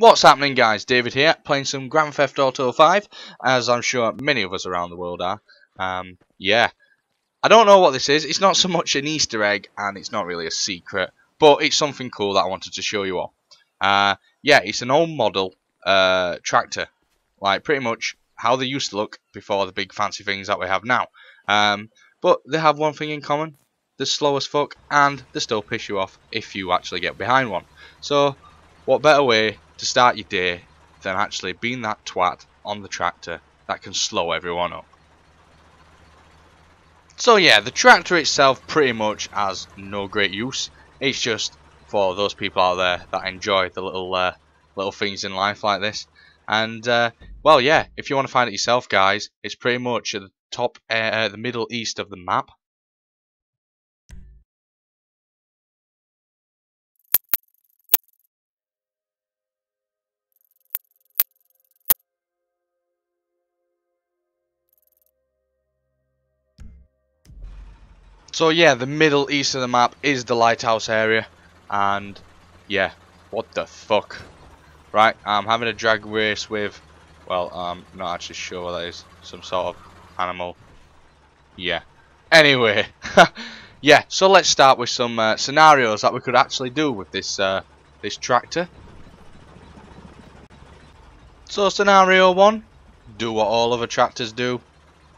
What's happening guys, David here, playing some Grand Theft Auto 5, as I'm sure many of us around the world are. Um, yeah. I don't know what this is, it's not so much an easter egg, and it's not really a secret, but it's something cool that I wanted to show you all. Uh, yeah, it's an old model uh, tractor, like pretty much how they used to look before the big fancy things that we have now. Um, but they have one thing in common, they're slow as fuck, and they still piss you off if you actually get behind one. So, what better way to start your day than actually being that twat on the tractor that can slow everyone up. So yeah, the tractor itself pretty much has no great use. It's just for those people out there that enjoy the little uh, little things in life like this. And uh, well, yeah, if you want to find it yourself, guys, it's pretty much at the top, uh, the middle east of the map. So yeah, the middle east of the map is the lighthouse area, and yeah, what the fuck. Right, I'm having a drag race with, well, I'm not actually sure what that is, some sort of animal. Yeah. Anyway, yeah, so let's start with some uh, scenarios that we could actually do with this, uh, this tractor. So scenario one, do what all other tractors do,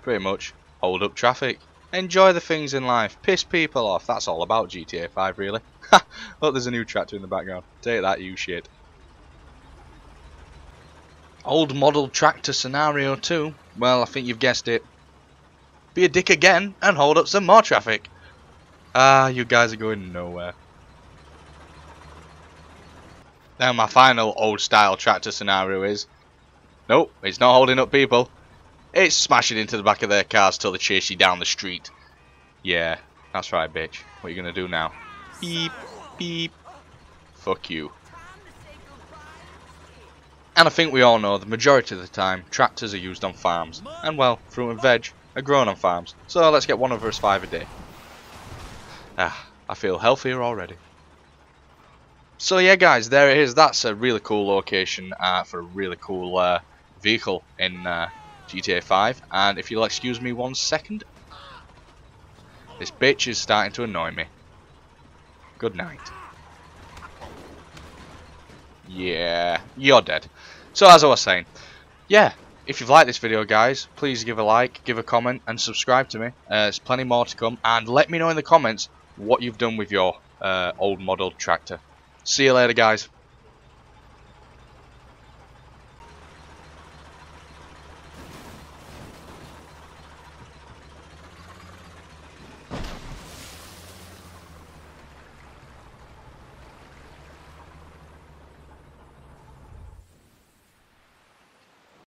pretty much, hold up traffic. Enjoy the things in life. Piss people off. That's all about GTA 5, really. Look, there's a new tractor in the background. Take that, you shit. Old model tractor scenario 2. Well, I think you've guessed it. Be a dick again and hold up some more traffic. Ah, you guys are going nowhere. Now my final old style tractor scenario is... Nope, it's not holding up people. It's smashing into the back of their cars till they chase you down the street. Yeah, that's right, bitch. What are you gonna do now? Beep, beep. Fuck you. And I think we all know the majority of the time tractors are used on farms. And well, fruit and veg are grown on farms. So let's get one of us five a day. Ah, I feel healthier already. So yeah guys, there it is. That's a really cool location uh, for a really cool uh, vehicle in uh, GTA 5 and if you'll excuse me one second this bitch is starting to annoy me. Good night. Yeah you're dead. So as I was saying yeah if you've liked this video guys please give a like give a comment and subscribe to me. Uh, there's plenty more to come and let me know in the comments what you've done with your uh, old model tractor. See you later guys